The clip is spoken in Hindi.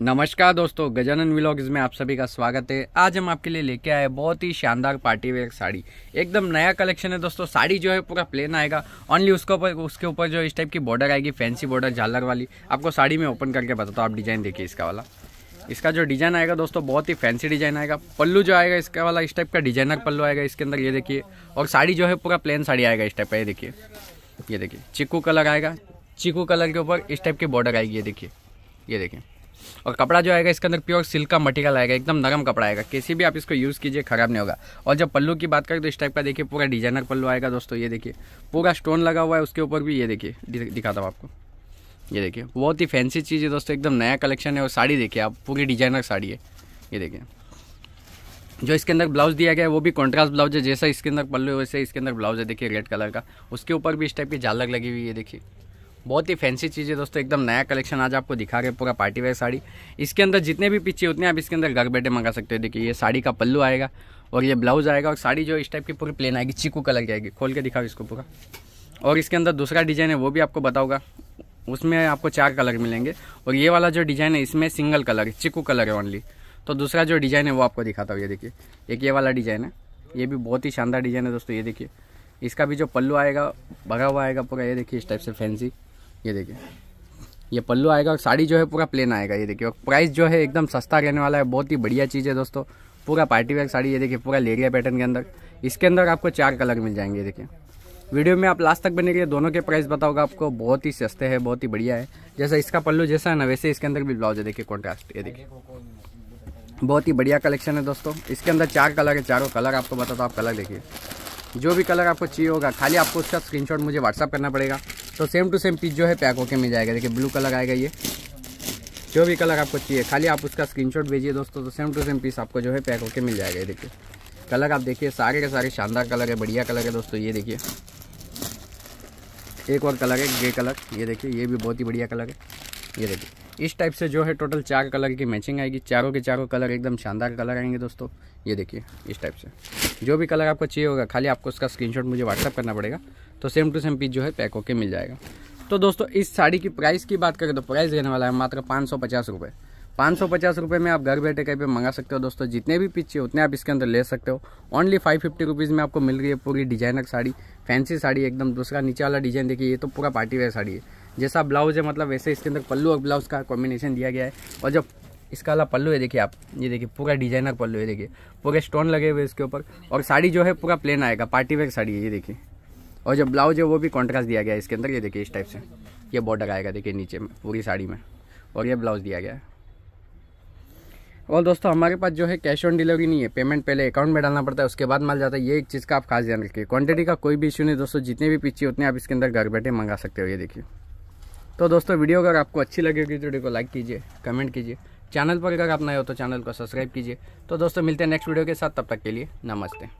नमस्कार दोस्तों, गजानन व्लॉग्स में आप सभी का स्वागत है। आज हम आपके लिए लेके आए बहुत ही शानदार पार्टी वेयर साड़ी। एकदम नया कलेक्शन है दोस्तों, साड़ी जो है पूरा प्लेन आएगा। ओनली उसके ऊपर उसके ऊपर जो इस टाइप की बॉर्डर आएगी फैंसी बॉर्डर झालर वाली। आपको साड़ी में ओपन करके बताता हूँ, आप डिज़ाइन देखिए इसका वाला। इसका जो डिज़ाइन आएगा दोस्तों, बहुत ही फैंसी डिज़ाइन आएगा। पल्लू जो आएगा, इसका वाला इस टाइप का डिज़ाइनर पल्लू आएगा इसके अंदर, ये देखिए। और साड़ी जो है, पूरा प्लेन साड़ी आएगा इस टाइप का, ये देखिए। ये देखिए चिक्कू कलर आएगा। चिकू कलर के ऊपर इस टाइप की बॉर्डर आएगी, ये देखिए। ये देखिए। और कपड़ा जो आएगा, इसके अंदर प्योर सिल्क का मटेरियल आएगा, एकदम नरम कपड़ा आएगा। किसी भी आप इसको यूज़ कीजिए, खराब नहीं होगा। और जब पल्लू की बात करें तो इस टाइप का देखिए, पूरा डिज़ाइनर पल्लू आएगा दोस्तों, ये देखिए। पूरा स्टोन लगा हुआ है, उसके ऊपर भी ये देखिए दिखाता हूँ आपको। ये देखिए, बहुत ही फैंसी चीज़ है दोस्तों, एकदम नया कलेक्शन है। और साड़ी देखिए आप, पूरी डिज़ाइनर साड़ी है। ये देखिए। जो इसके अंदर ब्लाउज दिया गया है, वो भी कॉन्ट्रास्ट ब्लाउज है, जैसा इसके अंदर पल्लू है, वैसे इसके अंदर ब्लाउज है, देखिए रेड कलर का। उसके ऊपर भी इस टाइप की झालर लगी हुई है, देखिए। बहुत ही फैंसी चीज़ है दोस्तों, एकदम नया कलेक्शन आज आपको दिखा रहे पूरा पार्टी वेयर साड़ी। इसके अंदर जितने भी पीछे उतने आप इसके अंदर घर बैठे मंगा सकते हो। देखिए, ये साड़ी का पल्लू आएगा और ये ब्लाउज आएगा और साड़ी जो इस टाइप की पूरी प्लेन आएगी, चीकू कलर की आएगी। खोल के दिखाओ इसको पूरा। और इसके अंदर दूसरा डिज़ाइन है, वो भी आपको बताऊँगा। उसमें आपको चार कलर मिलेंगे और ये वाला जो डिज़ाइन है, इसमें सिंगल कलर है, चिकू कलर है ओनली तो दूसरा जो डिज़ाइन है, वो आपको दिखाता हूँ, ये देखिए। एक ये वाला डिज़ाइन है, ये भी बहुत ही शानदार डिज़ाइन है दोस्तों, ये देखिए। इसका भी जो पल्लू आएगा भगा हुआ आएगा पूरा, ये देखिए इस टाइप से फैंसी ये देखिए। ये पल्लू आएगा और साड़ी जो है पूरा प्लेन आएगा, ये देखिए। और प्राइस जो है एकदम सस्ता रहने वाला है, बहुत ही बढ़िया चीज़ है दोस्तों। पूरा पार्टी वेयर साड़ी, ये देखिए, पूरा लेरिया पैटर्न के अंदर। इसके अंदर आपको चार कलर मिल जाएँगे देखिए। वीडियो में आप लास्ट तक बने रहिए, दोनों के प्राइस बताओगे आपको। बहुत ही सस्ते हैं, बहुत ही बढ़िया है। जैसा इसका पल्लू जैसा है ना, वैसे इसके अंदर भी ब्लाउज है, देखिए कॉन्ट्रास्ट ये देखिए। बहुत ही बढ़िया कलेक्शन है दोस्तों। इसके अंदर चार कलर है, चारों कलर आपको बताता हूँ, आप कलर देखिए। जो भी कलर आपको चाहिए होगा, खाली आपको उसका स्क्रीनशॉट मुझे व्हाट्सअप करना पड़ेगा। तो सेम टू सेम पीस जो है पैक होके मिल जाएगा। देखिए ब्लू कलर आएगा ये। जो भी कलर आपको चाहिए, खाली आप उसका स्क्रीनशॉट भेजिए दोस्तों तो सेम टू सेम पीस आपको जो है पैक होके मिल जाएगा देखिए। कलर आप देखिए, सारे के सारे शानदार कलर है, बढ़िया कलर है दोस्तों, ये देखिए। एक और कलर है ग्रे कलर ये देखिए, ये भी बहुत ही बढ़िया कलर है, ये देखिए। इस टाइप से जो है टोटल चार कलर की मैचिंग आएगी, चारों के चारों कलर एकदम शानदार कलर आएँगे दोस्तों, ये देखिए, इस टाइप से। जो भी कलर आपको चाहिए होगा, खाली आपको उसका स्क्रीनशॉट मुझे व्हाट्सअप करना पड़ेगा। तो सेम टू सेम पीस जो है पैक होकर मिल जाएगा। तो दोस्तों, इस साड़ी की प्राइस की बात करें तो प्राइस रहने वाला है मात्र पाँच सौ पचास रुपये पाँच सौ पचास रुपये में आप घर बैठे कहीं पे मंगा सकते हो दोस्तों, जितने भी पीस चाहिए उतने आप इसके अंदर ले सकते हो। ओनली फाइव फिफ्टी रुपीज़ में आपको मिल रही है पूरी डिज़ाइनर साड़ी फैंसी साड़ी एकदम दूसरा नीचे वाला डिज़ाइन देखिए, ये तो पूरा पार्टी वेयर साड़ी है। जैसा ब्लाउज है मतलब वैसे इसके अंदर पल्लू और ब्लाउज का कॉम्बिनेशन दिया गया है। और जब इसका वाला पल्लू है, देखिए आप। ये देखिए, पूरा डिज़ाइनर पल्लू है, देखिए। पूरे स्टोन लगे हुए इसके ऊपर। और साड़ी जो है, पूरा प्लेन आएगा। पार्टी वेयर साड़ी है, ये देखिए। और जो ब्लाउज है, वो भी कॉन्ट्रास्ट दिया गया है इसके अंदर। ये देखिए, इस टाइप से। ये बॉर्डर आएगा, देखिए, नीचे में, पूरी साड़ी में। और ये ब्लाउज दिया गया है। और दोस्तों, हमारे पास जो है कैश ऑन डिलीवरी नहीं है। पेमेंट पहले अकाउंट में डालना पड़ता है, उसके बाद माल जाता है। ये एक चीज़ का आप खास ध्यान रखिए। क्वांटिटी का कोई भी इशू नहीं, दोस्तों। जितने भी पीछे उतने आप इसके अंदर घर बैठे मंगा सकते हो, ये देखिए। तो दोस्तों, वीडियो अगर आपको अच्छी लगेगी तो वीडियो को लाइक कीजिए कमेंट कीजिए। चैनल पर अगर आप नए हो तो चैनल को सब्सक्राइब कीजिए। तो दोस्तों, मिलते हैं नेक्स्ट वीडियो के साथ। तब तक के लिए नमस्ते।